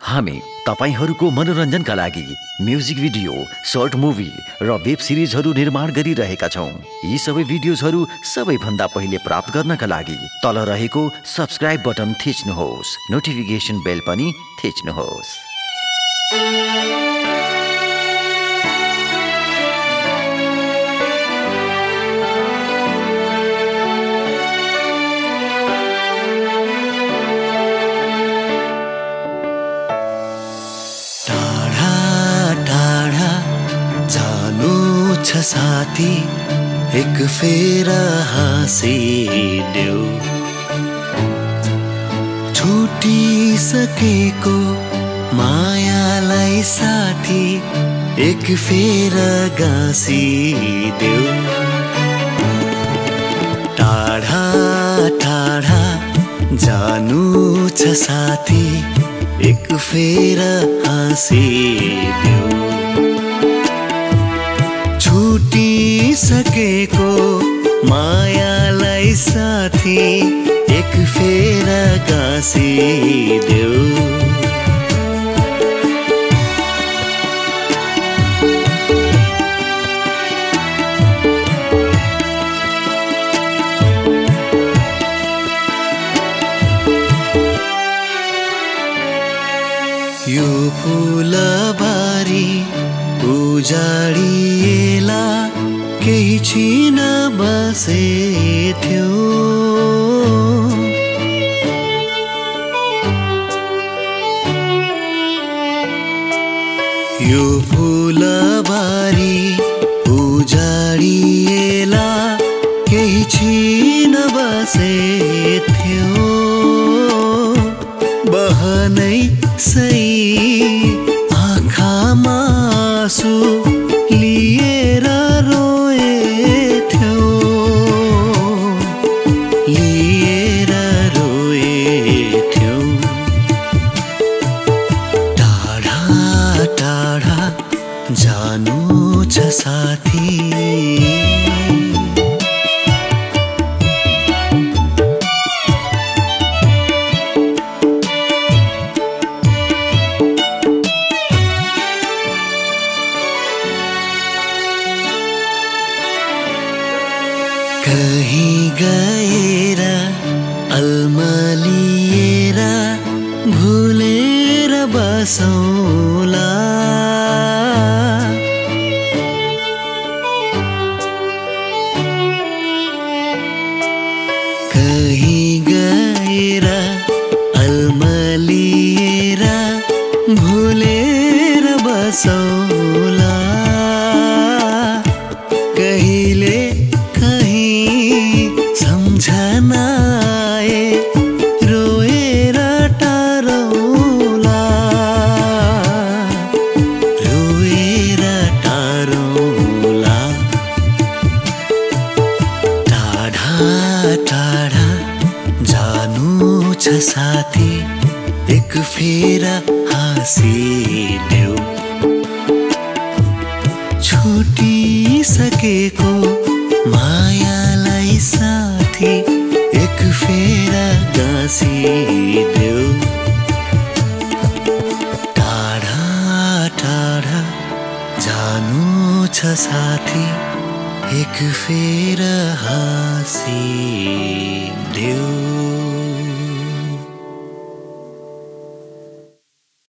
हामी तपाईँहरूको मनोरञ्जनका लागि म्युजिक भिडियो सर्ट मुभी र वेब सिरिजहरू निर्माण गरिरहेका छौँ। यी सबै भिडियोजहरू सबैभन्दा पहिले प्राप्त गर्नका लागि तल रहेको सब्सक्राइब बटन थिच्नुहोस्। नोटिफिकेसन बेल पनि थिच्नुहोस्। साथी एक फेर हाँसिदेऊ छुटिसकेको मायालाई साथी एक फेर गाँसिदेऊ टाढा टाढा जानु छ साथी एक फेर हाँसिदेऊ छुटिसकेको मायालाई साथी एक फेर गाँसिदेऊ यो फुलबारी उजाडिएला केही छिन बसे थियो यो फुलबारी उजाडिएला केही छिन बसे थियो बहनै सही जानु छ साथी। कहीँ गएर अल्मलिएर भुलेर बसौला। कहीँ गएर अल्मलिएर भुलेर बसौला। कहिले कहीँ सम्झना साथी एक फेर हाँसिदेऊ छुटिसकेको मायालाई साथी एक फेर गाँसिदेऊ टाढा टाढा जानु छ साथी एक फेर हाँसिदेऊ